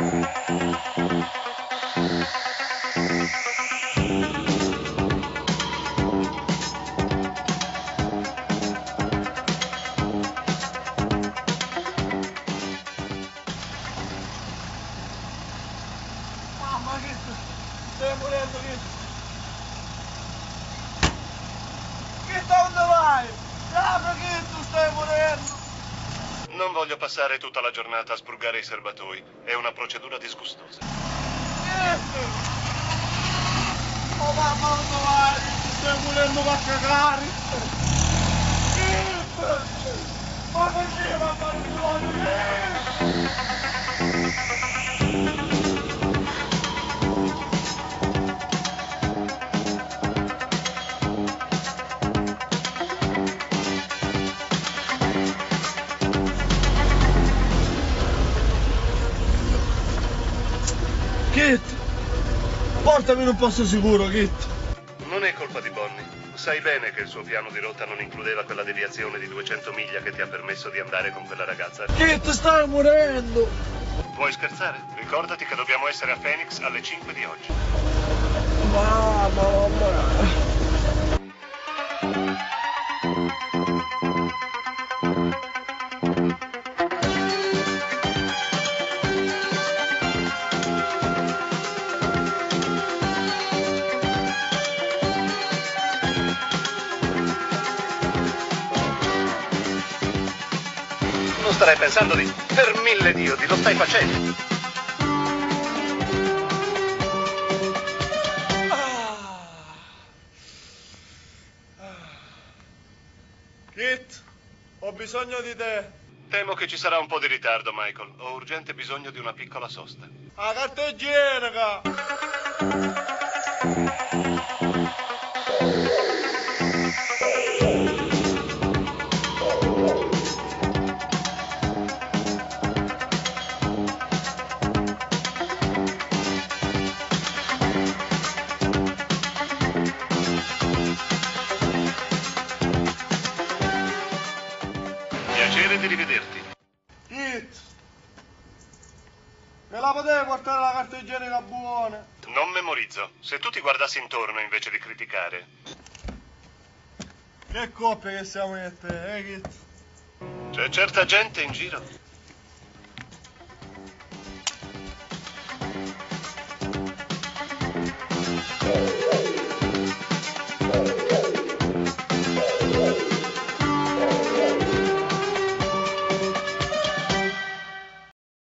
Ah, mas isso, tem mulher do lixo. Passare tutta la giornata a spurgare i serbatoi. È una procedura disgustosa. Oh mamma, non! Stai volendo cagare! Portami in un posto sicuro, Kit! Non è colpa di Bonnie. Sai bene che il suo piano di rotta non includeva quella deviazione di 200 miglia che ti ha permesso di andare con quella ragazza. Kit, stai morendo! Vuoi scherzare? Ricordati che dobbiamo essere a Phoenix alle 5 di oggi. Mamma, mamma! Non starei pensando di... Per mille diodi, lo stai facendo. Kit, ho bisogno di te. Temo che ci sarà un po' di ritardo, Michael. Ho urgente bisogno di una piccola sosta. La carta igienica! Piacere di rivederti. Kit! Me la potevi portare la carta igienica buona? Non memorizzo. Se tu ti guardassi intorno invece di criticare. Che coppia che siamo io e te, eh Kit? C'è certa gente in giro.